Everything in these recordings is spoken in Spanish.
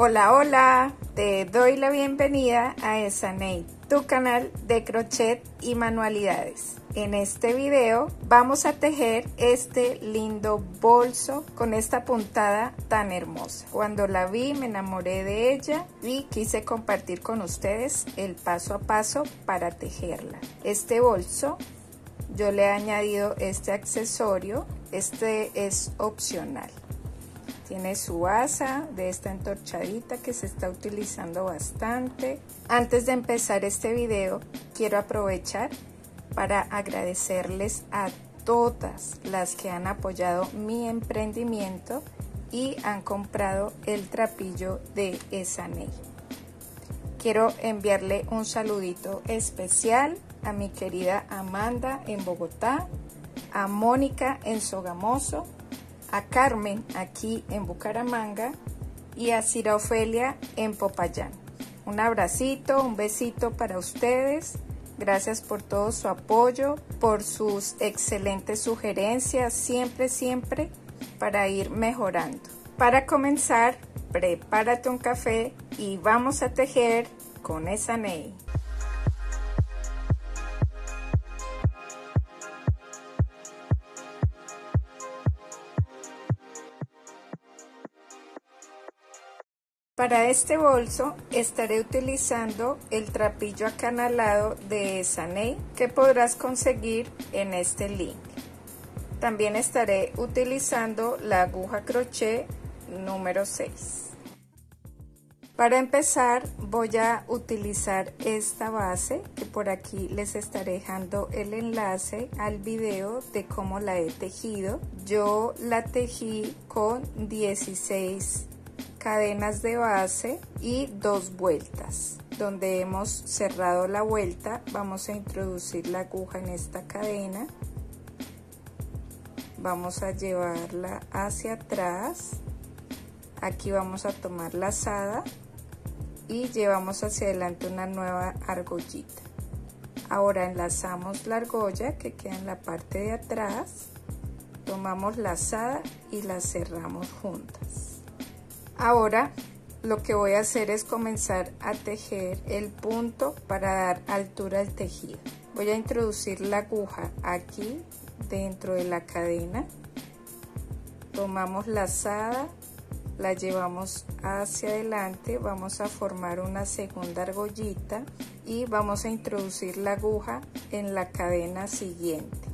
Hola, hola, te doy la bienvenida a Esanei, tu canal de crochet y manualidades. En este video vamos a tejer este lindo bolso con esta puntada tan hermosa. Cuando la vi me enamoré de ella y quise compartir con ustedes el paso a paso para tejerla. Este bolso yo le he añadido este accesorio, este es opcional. Tiene su asa de esta entorchadita que se está utilizando bastante. Antes de empezar este video, quiero aprovechar para agradecerles a todas las que han apoyado mi emprendimiento y han comprado el trapillo de Esaney. Quiero enviarle un saludito especial a mi querida Amanda en Bogotá, a Mónica en Sogamoso, a Carmen aquí en Bucaramanga y a Cira Ofelia en Popayán. Un abracito, un besito para ustedes. Gracias por todo su apoyo, por sus excelentes sugerencias, siempre, siempre para ir mejorando. Para comenzar, prepárate un café y vamos a tejer con esa Ney. Para este bolso estaré utilizando el trapillo acanalado de Sanei que podrás conseguir en este link. También estaré utilizando la aguja crochet número 6. Para empezar voy a utilizar esta base que por aquí les estaré dejando el enlace al video de cómo la he tejido. Yo la tejí con 16 cadenas de base y dos vueltas. Donde hemos cerrado la vuelta vamos a introducir la aguja en esta cadena. Vamos a llevarla hacia atrás. Aquí vamos a tomar la lazada y llevamos hacia adelante una nueva argollita. Ahora enlazamos la argolla que queda en la parte de atrás. Tomamos la lazada y la cerramos juntas Ahora lo que voy a hacer es comenzar a tejer el punto para dar altura al tejido. Voy a introducir la aguja aquí dentro de la cadena. Tomamos la lazada, la llevamos hacia adelante, vamos a formar una segunda argollita y vamos a introducir la aguja en la cadena siguiente.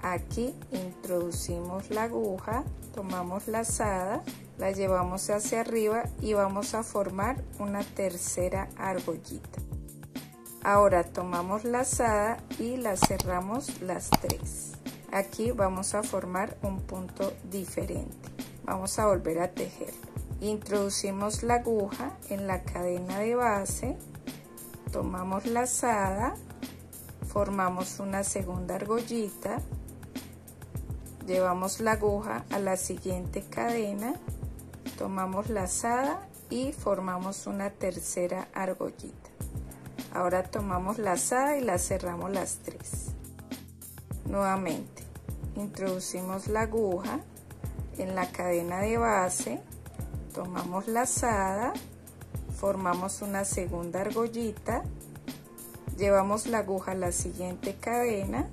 Aquí introducimos la aguja, tomamos la lazada la llevamos hacia arriba y vamos a formar una tercera argollita. Ahora tomamos la lazada y la cerramos las tres. Aquí vamos a formar un punto diferente. Vamos a volver a tejer. Introducimos la aguja en la cadena de base, tomamos la lazada, formamos una segunda argollita, llevamos la aguja a la siguiente cadena tomamos la lazada y formamos una tercera argollita. Ahora tomamos la lazada y la cerramos las tres. Nuevamente introducimos la aguja en la cadena de base tomamos la lazada formamos una segunda argollita llevamos la aguja a la siguiente cadena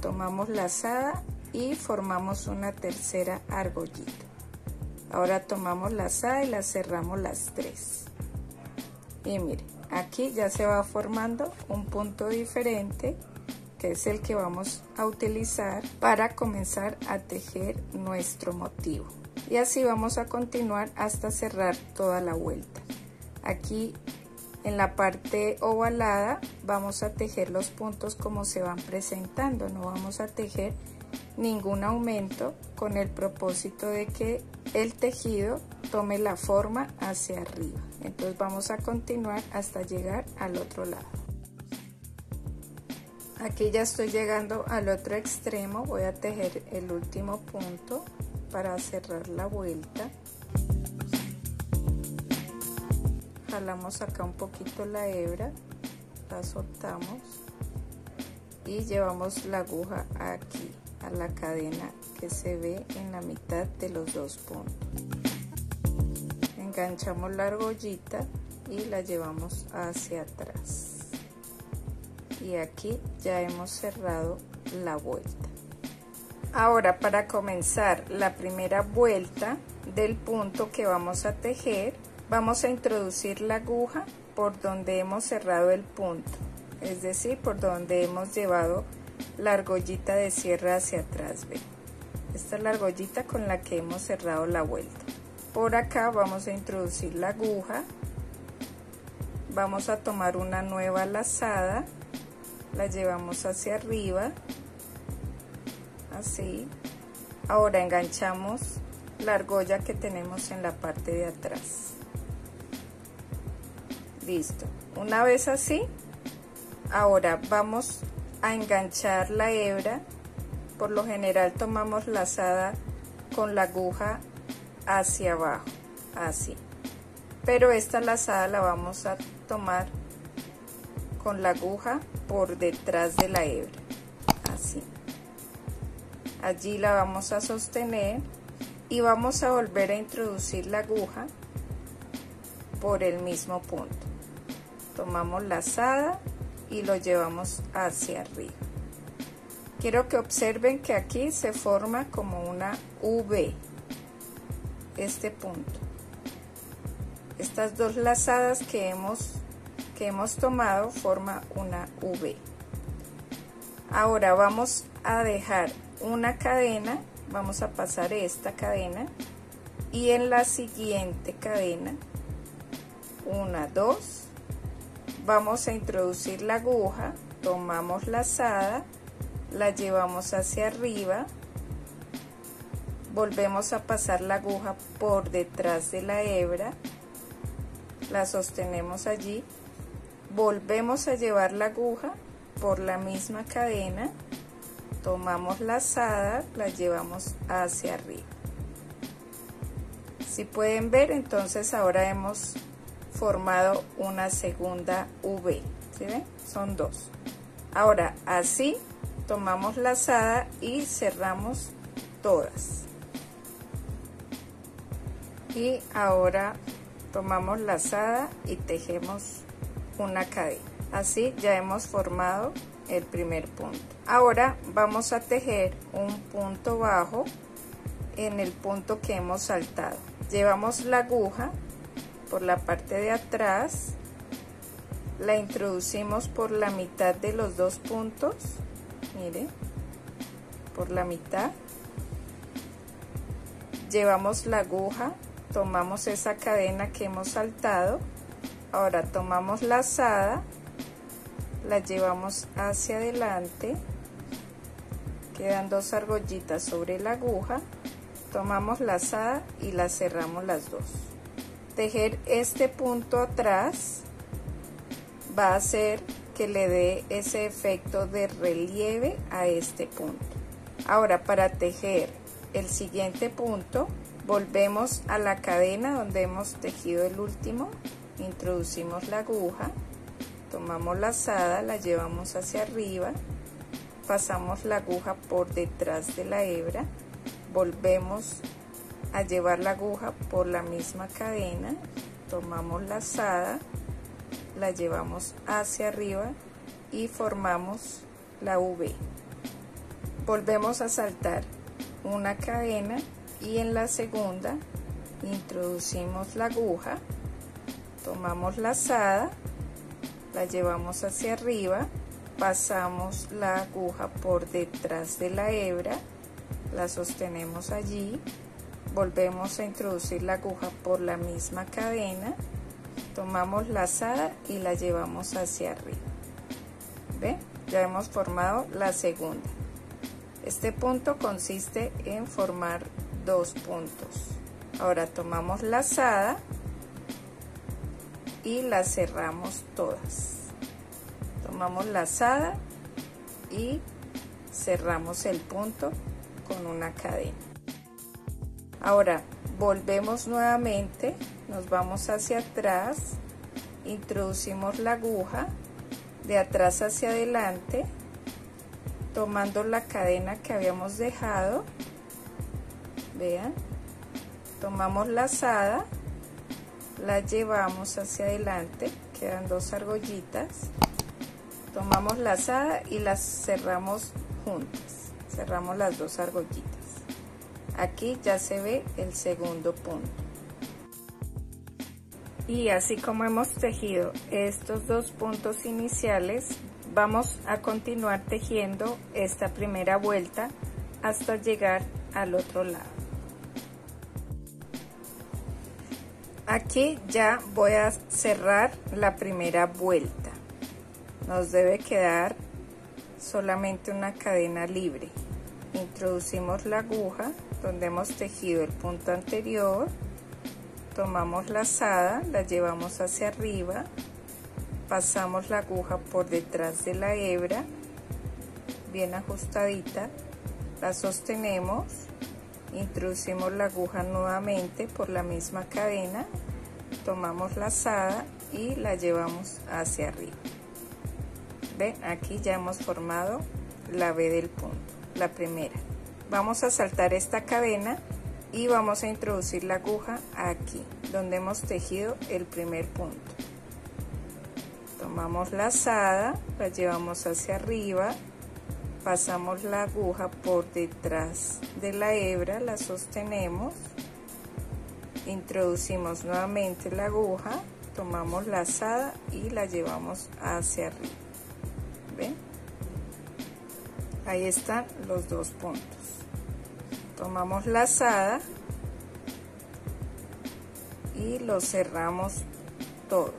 tomamos la lazada y formamos una tercera argollita Ahora tomamos la lazada y la cerramos las tres. Y mire, aquí ya se va formando un punto diferente que es el que vamos a utilizar para comenzar a tejer nuestro motivo. Y así vamos a continuar hasta cerrar toda la vuelta. Aquí en la parte ovalada vamos a tejer los puntos como se van presentando, no vamos a tejer ningún aumento con el propósito de que el tejido tome la forma hacia arriba. Entonces vamos a continuar hasta llegar al otro lado. Aquí ya estoy llegando al otro extremo, voy a tejer el último punto para cerrar la vuelta. Jalamos acá un poquito la hebra, la soltamos y llevamos la aguja aquí a la cadena que se ve en la mitad de los dos puntos. En enganchamos la argollita y la llevamos hacia atrás y aquí ya hemos cerrado la vuelta ahora para comenzar la primera vuelta del punto que vamos a tejer vamos a introducir la aguja por donde hemos cerrado el punto es decir por donde hemos llevado la argollita de cierre hacia atrás ¿ven? esta es la argollita con la que hemos cerrado la vuelta. Por acá vamos a introducir la aguja. Vamos a tomar una nueva lazada. La llevamos hacia arriba. Así. Ahora enganchamos la argolla que tenemos en la parte de atrás. Listo. Una vez así ahora vamos a enganchar la hebra. Por lo general tomamos lazada con la aguja hacia abajo así. Pero esta lazada la vamos a tomar con la aguja por detrás de la hebra así. Allí la vamos a sostener y vamos a volver a introducir la aguja por el mismo punto. Tomamos lazada y lo llevamos hacia arriba. Quiero que observen que aquí se forma como una V este punto. Estas dos lazadas que hemos que hemos tomado forma una V. Ahora vamos a dejar una cadena vamos a pasar esta cadena y en la siguiente cadena una dos vamos a introducir la aguja tomamos lazada la llevamos hacia arriba volvemos a pasar la aguja por detrás de la hebra la sostenemos allí volvemos a llevar la aguja por la misma cadena tomamos lazada la llevamos hacia arriba. Si pueden ver entonces ahora hemos formado una segunda V ¿sí ven? son dos. Ahora así tomamos lazada y cerramos todas. Y ahora tomamos lazada y tejemos una cadena. Así ya hemos formado el primer punto. Ahora vamos a tejer un punto bajo en el punto que hemos saltado. Llevamos la aguja por la parte de atrás la introducimos por la mitad de los dos puntos mire por la mitad. Llevamos la aguja tomamos esa cadena que hemos saltado. Ahora tomamos la lazada la llevamos hacia adelante. Quedan dos argollitas sobre la aguja. Tomamos la lazada y la cerramos las dos tejer este punto atrás va a hacer que le dé ese efecto de relieve a este punto. Ahora para tejer el siguiente punto volvemos a la cadena donde hemos tejido el último introducimos la aguja tomamos la lazada la llevamos hacia arriba pasamos la aguja por detrás de la hebra volvemos a llevar la aguja por la misma cadena tomamos la lazada la llevamos hacia arriba y formamos la V. Volvemos a saltar una cadena y en la segunda introducimos la aguja tomamos la lazada la llevamos hacia arriba pasamos la aguja por detrás de la hebra la sostenemos allí volvemos a introducir la aguja por la misma cadena tomamos la lazada y la llevamos hacia arriba ¿Ve? ya hemos formado la segunda este punto consiste en formar dos puntos. Ahora tomamos la lazada y la cerramos todas. Tomamos la lazada y cerramos el punto con una cadena. Ahora volvemos nuevamente, nos vamos hacia atrás, introducimos la aguja de atrás hacia adelante, tomando la cadena que habíamos dejado vean tomamos la lazada la llevamos hacia adelante, quedan dos argollitas, tomamos la lazada y las cerramos juntas, cerramos las dos argollitas. Aquí ya se ve el segundo punto. Y así como hemos tejido estos dos puntos iniciales, vamos a continuar tejiendo esta primera vuelta hasta llegar al otro lado. Aquí ya voy a cerrar la primera vuelta. Nos debe quedar solamente una cadena libre. Introducimos la aguja donde hemos tejido el punto anterior. Tomamos la lazada, la llevamos hacia arriba. Pasamos la aguja por detrás de la hebra, bien ajustadita. La sostenemos introducimos la aguja nuevamente por la misma cadena tomamos la lazada y la llevamos hacia arriba ven aquí ya hemos formado la B del punto la primera vamos a saltar esta cadena y vamos a introducir la aguja aquí donde hemos tejido el primer punto tomamos la lazada la llevamos hacia arriba pasamos la aguja por detrás de la hebra, la sostenemos, introducimos nuevamente la aguja, tomamos la lazada y la llevamos hacia arriba. ¿Ven? Ahí están los dos puntos. Tomamos la lazada y los cerramos todos.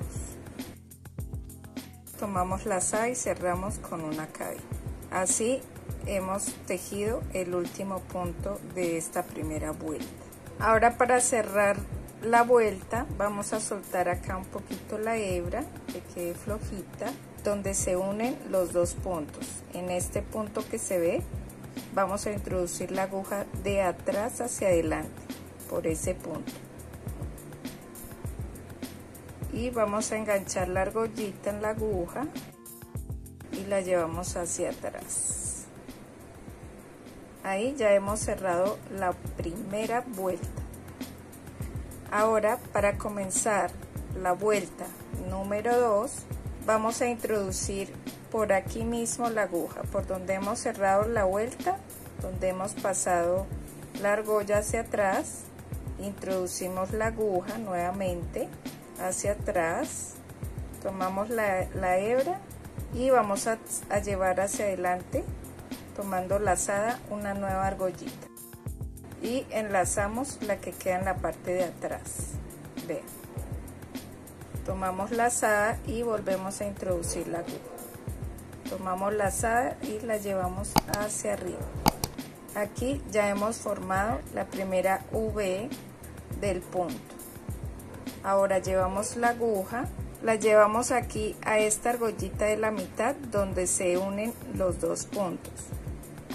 Tomamos la lazada y cerramos con una cadena. Así hemos tejido el último punto de esta primera vuelta. Ahora para cerrar la vuelta vamos a soltar acá un poquito la hebra que quede flojita donde se unen los dos puntos. En este punto que se ve vamos a introducir la aguja de atrás hacia adelante por ese punto. Y vamos a enganchar la argollita en la aguja y la llevamos hacia atrás ahí ya hemos cerrado la primera vuelta ahora para comenzar la vuelta número 2 vamos a introducir por aquí mismo la aguja por donde hemos cerrado la vuelta donde hemos pasado la argolla hacia atrás introducimos la aguja nuevamente hacia atrás tomamos la, hebra y vamos a, llevar hacia adelante tomando lazada una nueva argollita. Y enlazamos la que queda en la parte de atrás. Vean. Tomamos lazada y volvemos a introducir la aguja tomamos lazada y la llevamos hacia arriba. Aquí ya hemos formado la primera V del punto. Ahora llevamos la aguja la llevamos aquí a esta argollita de la mitad donde se unen los dos puntos.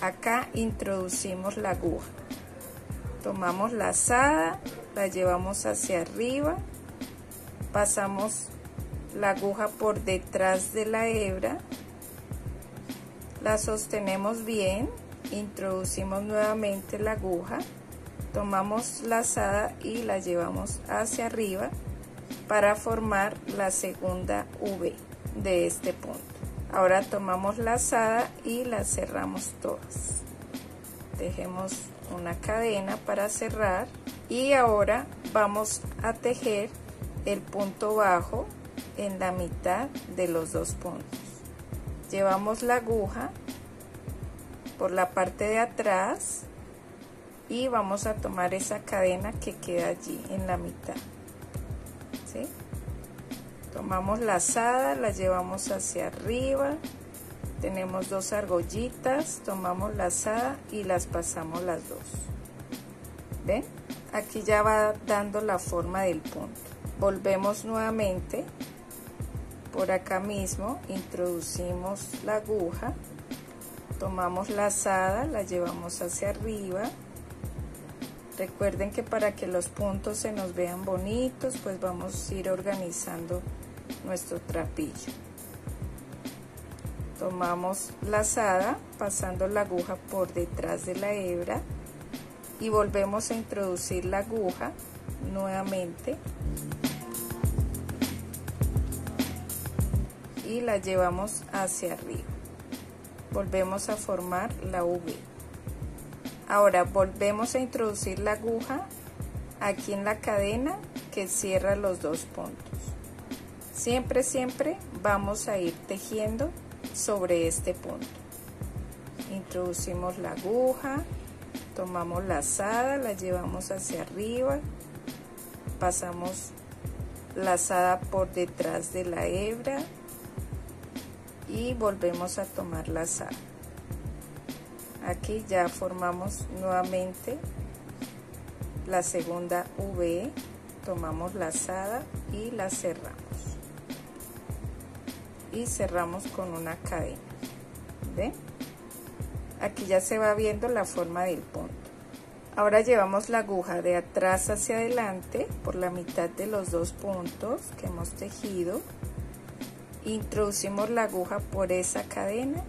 Acá introducimos la aguja. Tomamos la lazada la llevamos hacia arriba pasamos la aguja por detrás de la hebra la sostenemos bien introducimos nuevamente la aguja tomamos la lazada y la llevamos hacia arriba para formar la segunda V de este punto. Ahora tomamos la lazada y la cerramos todas. Tejemos una cadena para cerrar y ahora vamos a tejer el punto bajo en la mitad de los dos puntos. Llevamos la aguja por la parte de atrás y vamos a tomar esa cadena que queda allí en la mitad. Tomamos la asada, la llevamos hacia arriba. Tenemos dos argollitas, tomamos la asada y las pasamos las dos. ¿Ven? Aquí ya va dando la forma del punto. Volvemos nuevamente. Por acá mismo introducimos la aguja. Tomamos la asada, la llevamos hacia arriba Recuerden que para que los puntos se nos vean bonitos, pues vamos a ir organizando nuestro trapillo. Tomamos la lazada, pasando la aguja por detrás de la hebra y volvemos a introducir la aguja nuevamente y la llevamos hacia arriba. Volvemos a formar la V ahora volvemos a introducir la aguja aquí en la cadena que cierra los dos puntos. Siempre siempre vamos a ir tejiendo sobre este punto. Introducimos la aguja tomamos la lazada la llevamos hacia arriba pasamos lazada por detrás de la hebra y volvemos a tomar lazada aquí ya formamos nuevamente la segunda V tomamos lazada y la cerramos. Y cerramos con una cadena ¿Ven? aquí ya se va viendo la forma del punto. Ahora llevamos la aguja de atrás hacia adelante por la mitad de los dos puntos que hemos tejido introducimos la aguja por esa cadena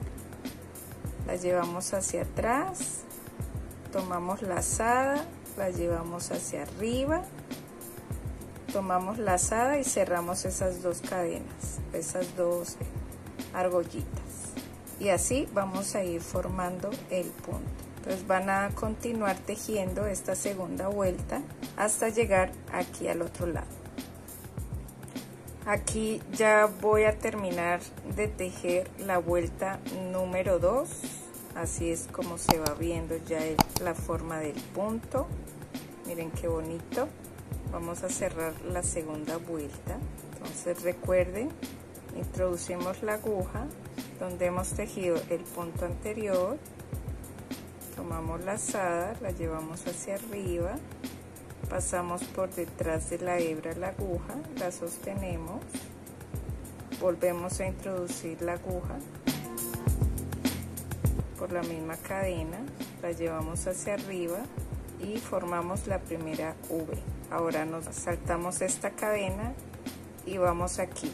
la llevamos hacia atrás tomamos lazada la llevamos hacia arriba tomamos lazada y cerramos esas dos cadenas esas dos argollitas. Y así vamos a ir formando el punto. Entonces van a continuar tejiendo esta segunda vuelta hasta llegar aquí al otro lado aquí ya voy a terminar de tejer la vuelta número 2 así es como se va viendo ya la forma del punto. Miren qué bonito. Vamos a cerrar la segunda vuelta. Entonces recuerden introducimos la aguja donde hemos tejido el punto anterior. Tomamos la lazada la llevamos hacia arriba pasamos por detrás de la hebra la aguja la sostenemos volvemos a introducir la aguja por la misma cadena la llevamos hacia arriba y formamos la primera V. Ahora nos saltamos esta cadena y vamos aquí.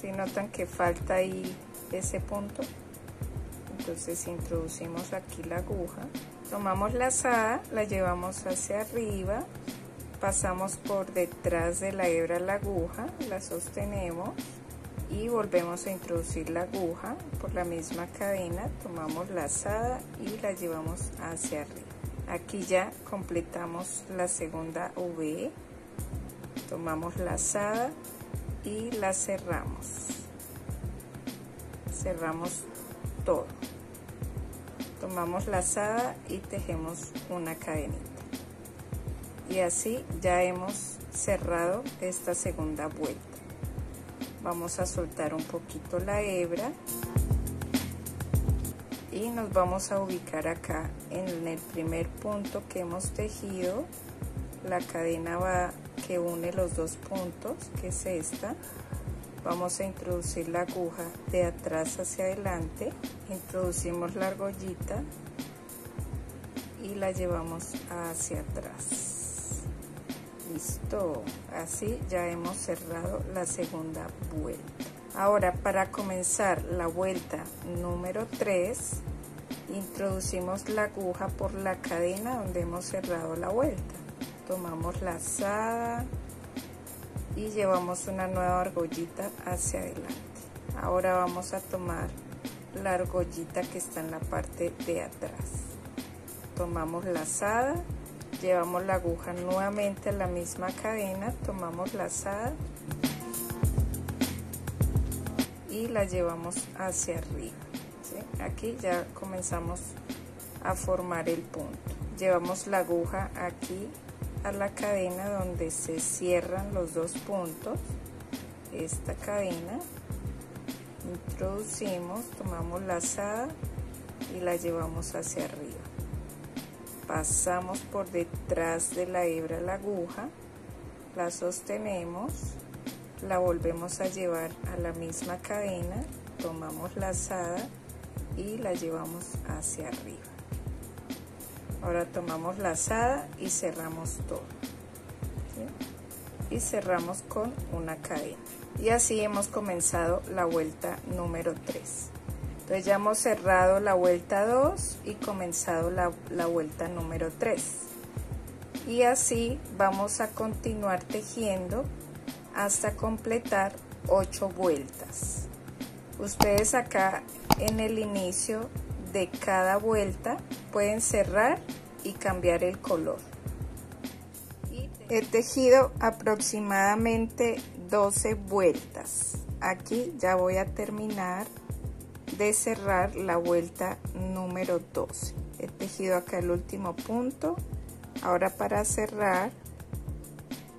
Si notan que falta ahí ese punto entonces introducimos aquí la aguja tomamos la lazada la llevamos hacia arriba pasamos por detrás de la hebra la aguja la sostenemos y volvemos a introducir la aguja por la misma cadena tomamos la lazada y la llevamos hacia arriba. Aquí ya completamos la segunda V tomamos la lazada y la cerramos. Cerramos todo tomamos la lazada y tejemos una cadenita. Y así ya hemos cerrado esta segunda vuelta. Vamos a soltar un poquito la hebra y nos vamos a ubicar acá en el primer punto que hemos tejido. La cadena va que une los dos puntos que es esta vamos a introducir la aguja de atrás hacia adelante. Introducimos la argollita y la llevamos hacia atrás. Listo. Así ya hemos cerrado la segunda vuelta. Ahora para comenzar la vuelta número 3 introducimos la aguja por la cadena donde hemos cerrado la vuelta. Tomamos la lazada y llevamos una nueva argollita hacia adelante. Ahora vamos a tomar la argollita que está en la parte de atrás. Tomamos la lazada llevamos la aguja nuevamente a la misma cadena tomamos la lazada y la llevamos hacia arriba aquí ya comenzamos a formar el punto. Llevamos la aguja aquí a la cadena donde se cierran los dos puntos. Esta cadena introducimos tomamos la lazada y la llevamos hacia arriba. Pasamos por detrás de la hebra la aguja la sostenemos la volvemos a llevar a la misma cadena tomamos la lazada y la llevamos hacia arriba ahora tomamos la lazada y cerramos todo y cerramos con una cadena. Y así hemos comenzado la vuelta número 3 entonces ya hemos cerrado la vuelta 2 y comenzado la, la vuelta número 3 y así vamos a continuar tejiendo hasta completar 8 vueltas. Ustedes acá en el inicio de cada vuelta pueden cerrar y cambiar el color. He tejido aproximadamente 12 vueltas. Aquí ya voy a terminar de cerrar la vuelta número 12 he tejido acá el último punto. Ahora para cerrar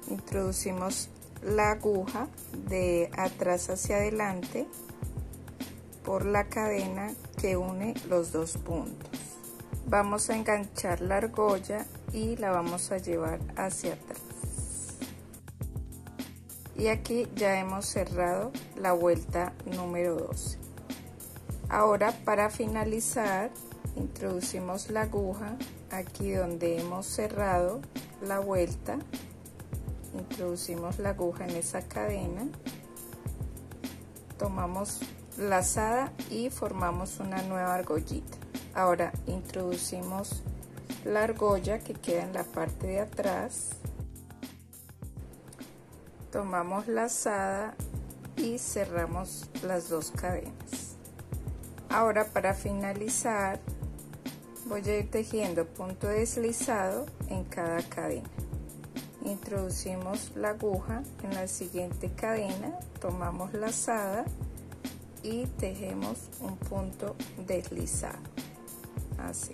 introducimos la aguja de atrás hacia adelante por la cadena que une los dos puntos. Vamos a enganchar la argolla y la vamos a llevar hacia atrás. Y aquí ya hemos cerrado la vuelta número 12 ahora para finalizar introducimos la aguja aquí donde hemos cerrado la vuelta. Introducimos la aguja en esa cadena. Tomamos lazada y formamos una nueva argollita. Ahora introducimos la argolla que queda en la parte de atrás. Tomamos lazada y cerramos las dos cadenas. Ahora para finalizar voy a ir tejiendo punto deslizado en cada cadena. Introducimos la aguja en la siguiente cadena tomamos lazada y tejemos un punto deslizado así.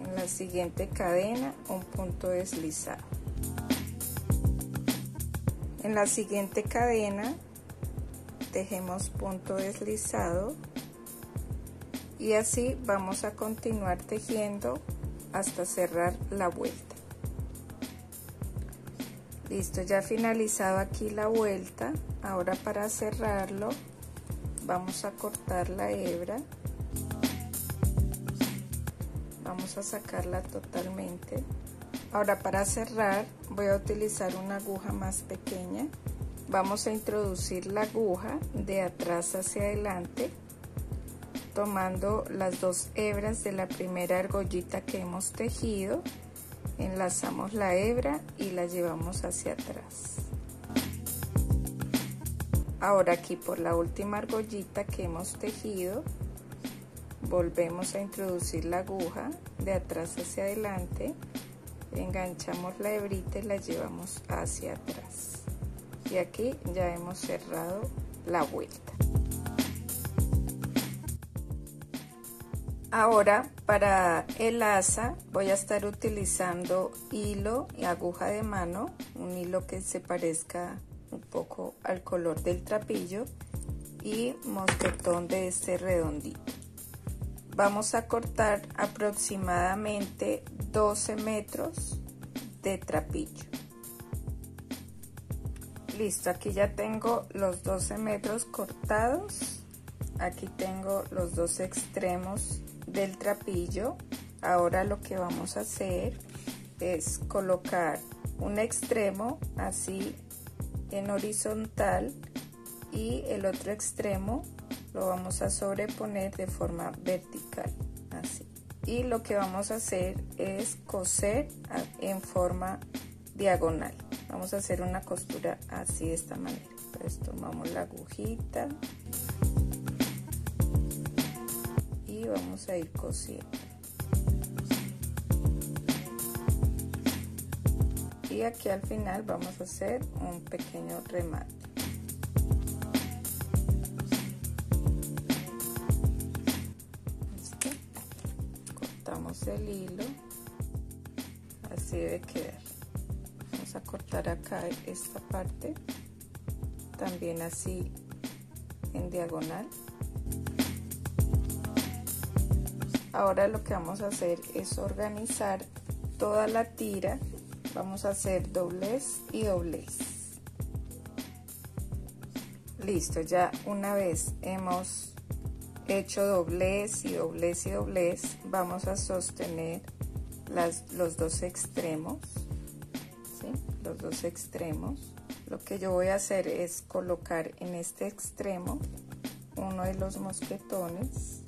En la siguiente cadena un punto deslizado. En la siguiente cadena tejemos punto deslizado y así vamos a continuar tejiendo hasta cerrar la vuelta listo ya finalizado aquí la vuelta. Ahora para cerrarlo vamos a cortar la hebra. Vamos a sacarla totalmente. Ahora para cerrar voy a utilizar una aguja más pequeña. Vamos a introducir la aguja de atrás hacia adelante tomando las dos hebras de la primera argollita que hemos tejido enlazamos la hebra y la llevamos hacia atrás. Ahora aquí por la última argollita que hemos tejido volvemos a introducir la aguja de atrás hacia adelante enganchamos la hebrita y la llevamos hacia atrás. Y aquí ya hemos cerrado la vuelta Ahora para el asa voy a estar utilizando hilo y aguja de mano, un hilo que se parezca un poco al color del trapillo y mosquetón de este redondito. Vamos a cortar aproximadamente 12 metros de trapillo. Listo, aquí ya tengo los 12 metros cortados. Aquí tengo los dos extremos del trapillo ahora lo que vamos a hacer es colocar un extremo así en horizontal y el otro extremo lo vamos a sobreponer de forma vertical así. Y lo que vamos a hacer es coser en forma diagonal. Vamos a hacer una costura así de esta manera. Entonces tomamos la agujita vamos a ir cosiendo. Y aquí al final vamos a hacer un pequeño remate. Cortamos el hilo. Así debe quedar. Vamos a cortar acá esta parte. También así en diagonal ahora lo que vamos a hacer es organizar toda la tira. Vamos a hacer doblez y doblez. Listo ya una vez hemos hecho doblez y doblez y doblez vamos a sostener los dos extremos los dos extremos. Lo que yo voy a hacer es colocar en este extremo uno de los mosquetones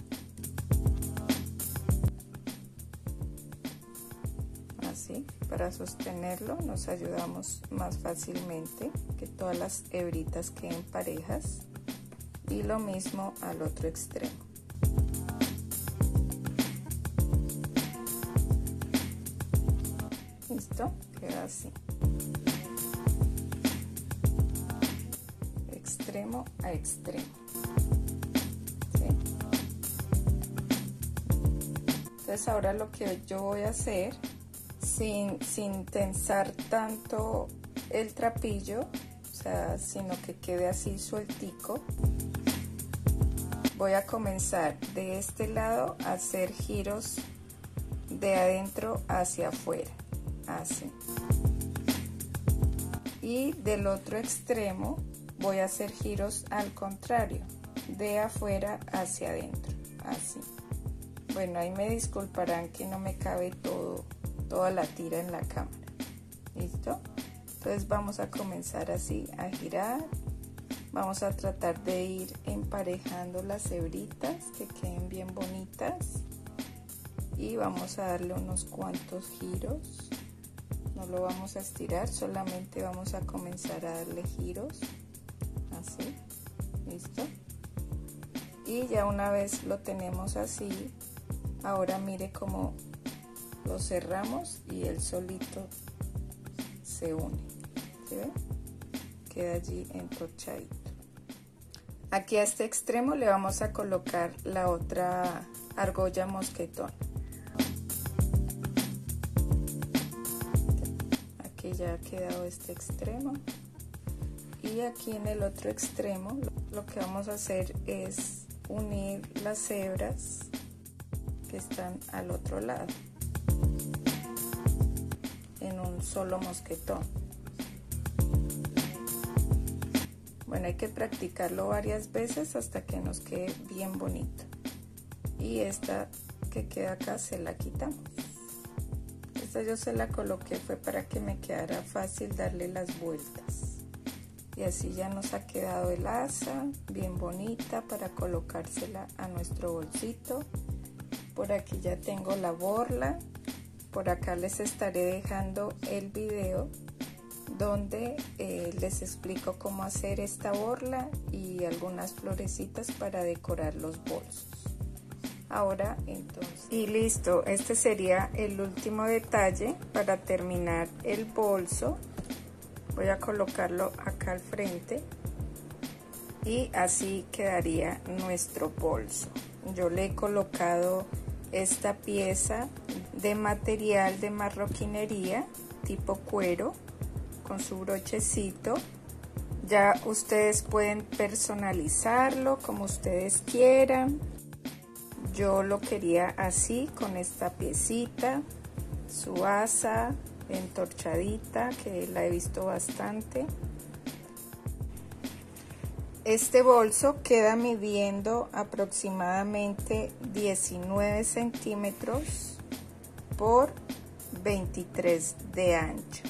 para sostenerlo nos ayudamos más fácilmente que todas las hebritas queden parejas y lo mismo al otro extremo. Listo, queda así. Extremo a extremo. Entonces ahora lo que yo voy a hacer, sin, sin tensar tanto el trapillo, o sea, sino que quede así sueltico, voy a comenzar de este lado a hacer giros de adentro hacia afuera, así. Y del otro extremo voy a hacer giros al contrario, de afuera hacia adentro, así. Bueno, ahí me disculparán que no me cabe todo, toda la tira en la cámara. ¿Listo? Entonces vamos a comenzar así a girar. Vamos a tratar de ir emparejando las hebritas que queden bien bonitas. Y vamos a darle unos cuantos giros. No lo vamos a estirar, solamente vamos a comenzar a darle giros. Así. ¿Listo? Y ya una vez lo tenemos así, ahora mire cómo lo cerramos y el solito se une. ¿sí queda allí entorchadito aquí a este extremo le vamos a colocar la otra argolla mosquetón aquí ya ha quedado este extremo. Y aquí en el otro extremo lo que vamos a hacer es unir las hebras que están al otro lado solo mosquetón. Bueno hay que practicarlo varias veces hasta que nos quede bien bonito. Y esta que queda acá se la quitamos. Esta yo se la coloqué fue para que me quedara fácil darle las vueltas. Y así ya nos ha quedado el asa bien bonita para colocársela a nuestro bolsito. Por aquí ya tengo la borla por acá les estaré dejando el video donde eh, les explico cómo hacer esta borla y algunas florecitas para decorar los bolsos. Ahora entonces. Y listo este sería el último detalle para terminar el bolso. Voy a colocarlo acá al frente y así quedaría nuestro bolso. Yo le he colocado esta pieza de material de marroquinería tipo cuero con su brochecito. Ya ustedes pueden personalizarlo como ustedes quieran. Yo lo quería así con esta piecita su asa entorchadita que la he visto bastante este bolso queda midiendo aproximadamente 19 centímetros por 23 de ancho,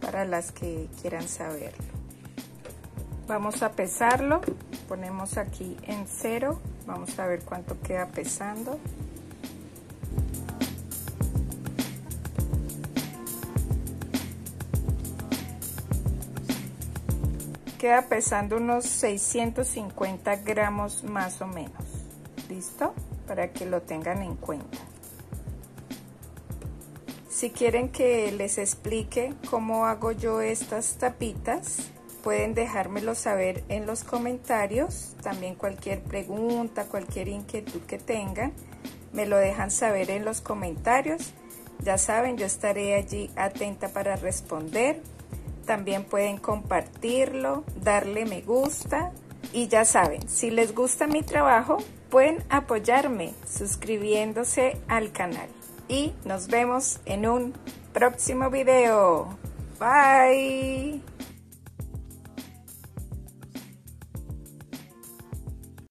para las que quieran saberlo. Vamos a pesarlo, ponemos aquí en cero, vamos a ver cuánto queda pesando. Queda pesando unos 650 gramos más o menos. ¿Listo? Para que lo tengan en cuenta. Si quieren que les explique cómo hago yo estas tapitas, pueden dejármelo saber en los comentarios. También cualquier pregunta, cualquier inquietud que tengan, me lo dejan saber en los comentarios. Ya saben, yo estaré allí atenta para responder. También pueden compartirlo, darle me gusta y ya saben, si les gusta mi trabajo, pueden apoyarme suscribiéndose al canal. Y nos vemos en un próximo video. Bye.